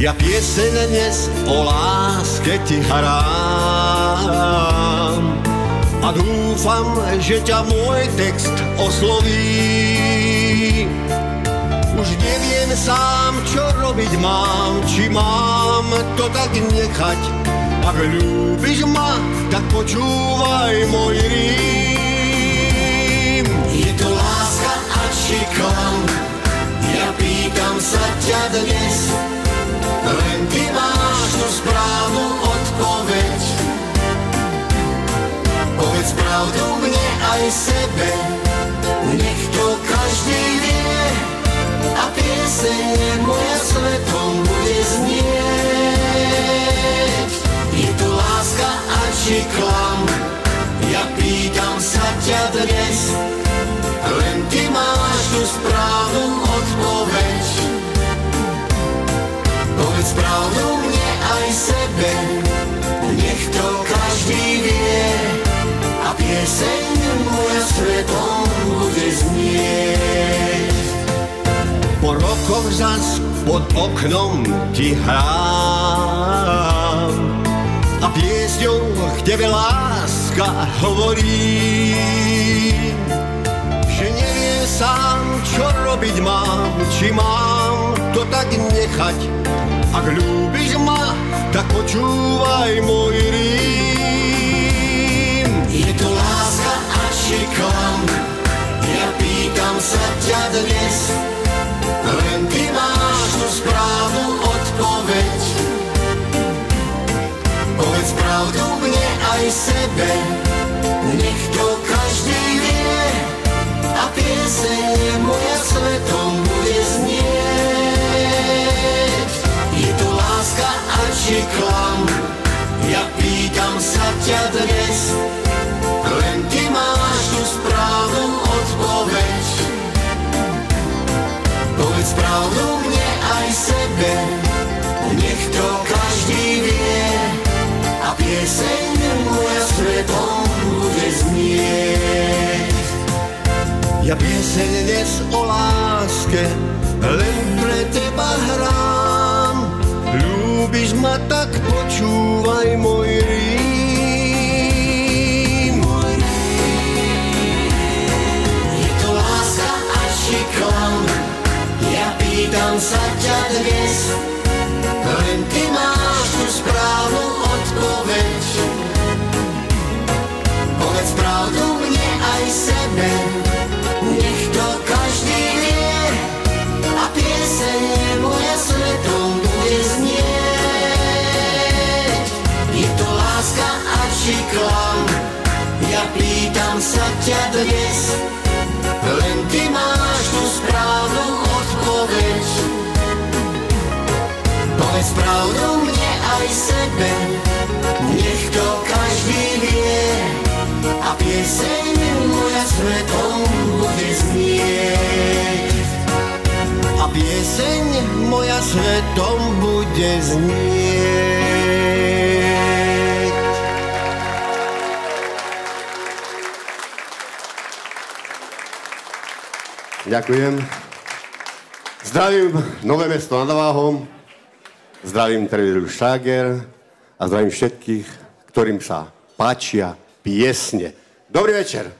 Ja pieseň dnes o láske ti hrám a dúfam, že ťa môj text osloví. Už neviem sám, čo robiť mám, či mám to tak nechať. Ak ľúbiš ma, tak počúvaj môj rím. Je to láska a či ja pýtam sa ťa dnes, sebe, nech to každý vie a pieseň moja svetom bude znieť. Je to láska a či klam, ja pýtam sa ťa dnes, len ty máš tú správnu odpoveď. Povedz pravdu mne aj sebe, nech to každý vie a pieseň svetom bude znieť. Po rokoch zas pod oknom ti hrám a piesňou k tebe láska hovorí, že neviem sám, čo robiť mám, či mám to tak nechať. Ak ľúbiš ma, tak počúvaj môj rím. Dnes, len ty máš tú správnu odpoveď. Povedz pravdu mne aj sebe, nech to každý vie a pieseň moja svetom bude znieť. Je to láska a či nech to každý vie a pieseň moja svetom bude znieť. Ja pieseň dnes o láske len pre teba hrám. Ľúbiš ma, tak počúvaj môj rím. Môj Je to láska a či klam, ja pýtam sa ťa dnes, sebe, nech to každý vie a pieseň moja svetom bude znieť. Je to láska a či klam, ja pýtam sa ťa dnes, len ty máš tú správnu odpoveď. Povedz pravdu mne aj sebe, nech to každý vie a pieseň svetom bude znieť. A pieseň moja svetom bude znieť. Ďakujem. Zdravím Nové mesto nad Váhom, zdravím televíziu Šáger a zdravím všetkých, ktorým sa páčia piesne. Dobrý večer.